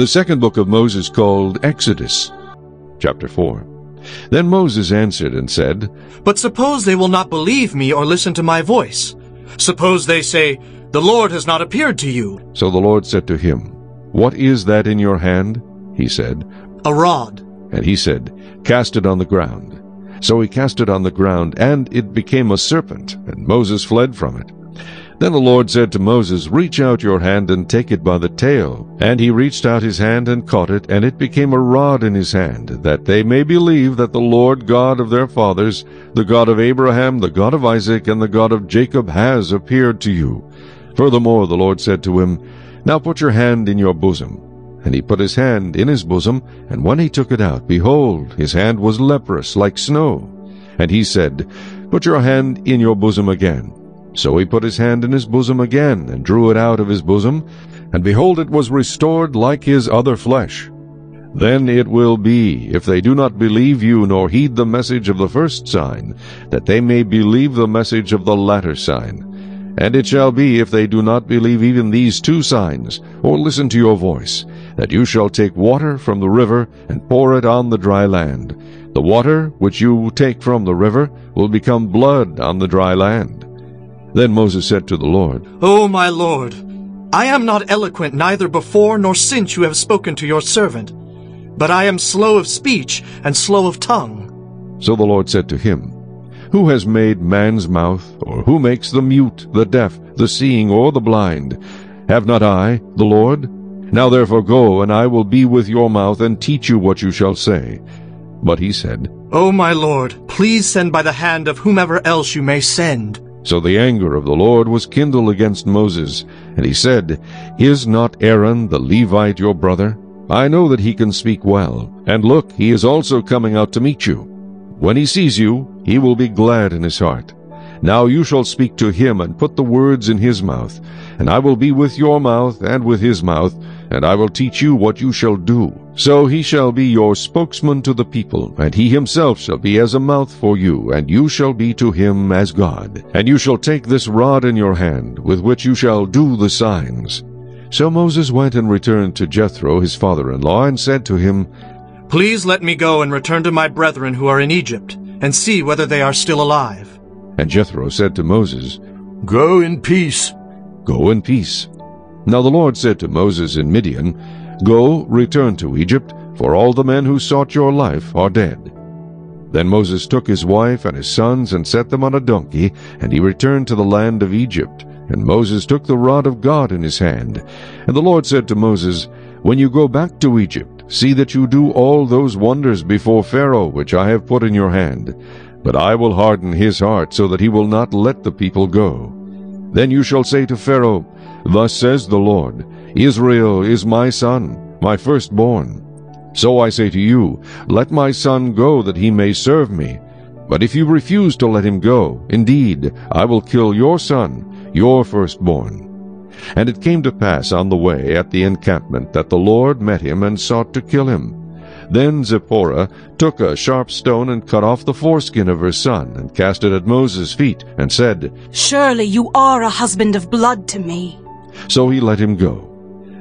The second book of Moses called Exodus. Chapter 4. Then Moses answered and said, But suppose they will not believe me or listen to my voice. Suppose they say, The Lord has not appeared to you. So the Lord said to him, What is that in your hand? He said, A rod. And he said, Cast it on the ground. So he cast it on the ground, and it became a serpent, and Moses fled from it. Then the Lord said to Moses, Reach out your hand and take it by the tail. And he reached out his hand and caught it, and it became a rod in his hand, that they may believe that the Lord God of their fathers, the God of Abraham, the God of Isaac, and the God of Jacob has appeared to you. Furthermore the Lord said to him, Now put your hand in your bosom. And he put his hand in his bosom, and when he took it out, behold, his hand was leprous like snow. And he said, Put your hand in your bosom again. So he put his hand in his bosom again, and drew it out of his bosom, and behold, it was restored like his other flesh. Then it will be, if they do not believe you nor heed the message of the first sign, that they may believe the message of the latter sign. And it shall be, if they do not believe even these two signs, or listen to your voice, that you shall take water from the river and pour it on the dry land. The water which you take from the river will become blood on the dry land. Then Moses said to the Lord, O my Lord, I am not eloquent neither before nor since you have spoken to your servant, but I am slow of speech and slow of tongue. So the Lord said to him, Who has made man's mouth, or who makes the mute, the deaf, the seeing, or the blind? Have not I, the Lord? Now therefore go, and I will be with your mouth, and teach you what you shall say. But he said, O my Lord, please send by the hand of whomever else you may send. So the anger of the Lord was kindled against Moses, and he said, Is not Aaron the Levite your brother? I know that he can speak well, and look, he is also coming out to meet you. When he sees you, he will be glad in his heart. Now you shall speak to him, and put the words in his mouth, and I will be with your mouth and with his mouth, and I will teach you what you shall do. So he shall be your spokesman to the people, and he himself shall be as a mouth for you, and you shall be to him as God. And you shall take this rod in your hand, with which you shall do the signs. So Moses went and returned to Jethro his father-in-law, and said to him, Please let me go and return to my brethren who are in Egypt, and see whether they are still alive. And Jethro said to Moses, Go in peace. Go in peace. Now the Lord said to Moses in Midian, Go, return to Egypt, for all the men who sought your life are dead. Then Moses took his wife and his sons and set them on a donkey, and he returned to the land of Egypt. And Moses took the rod of God in his hand. And the Lord said to Moses, When you go back to Egypt, see that you do all those wonders before Pharaoh which I have put in your hand. But I will harden his heart, so that he will not let the people go. Then you shall say to Pharaoh, Thus says the Lord, Israel is my son, my firstborn. So I say to you, Let my son go, that he may serve me. But if you refuse to let him go, indeed, I will kill your son, your firstborn. And it came to pass on the way at the encampment that the Lord met him and sought to kill him. Then Zipporah took a sharp stone and cut off the foreskin of her son, and cast it at Moses' feet, and said, Surely you are a husband of blood to me. So he let him go.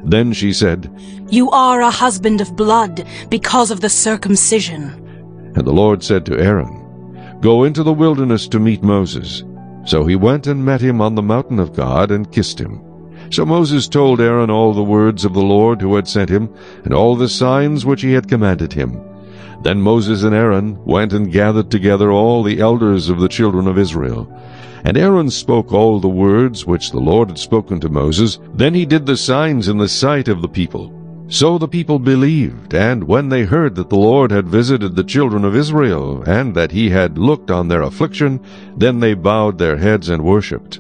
Then she said, You are a husband of blood because of the circumcision. And the Lord said to Aaron, Go into the wilderness to meet Moses. So he went and met him on the mountain of God, and kissed him. So Moses told Aaron all the words of the Lord who had sent him, and all the signs which he had commanded him. Then Moses and Aaron went and gathered together all the elders of the children of Israel. And Aaron spoke all the words which the Lord had spoken to Moses. Then he did the signs in the sight of the people. So the people believed, and when they heard that the Lord had visited the children of Israel, and that he had looked on their affliction, then they bowed their heads and worshipped.